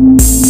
Thank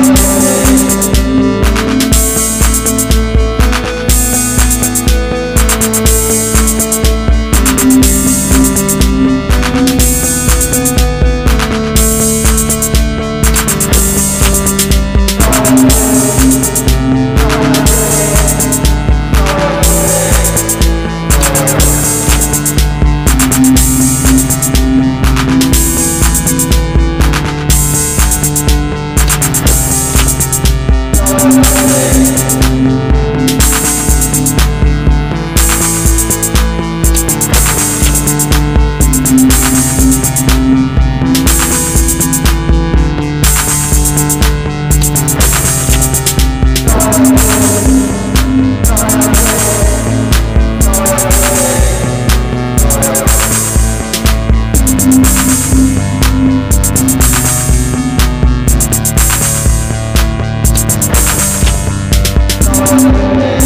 Thank you. Thank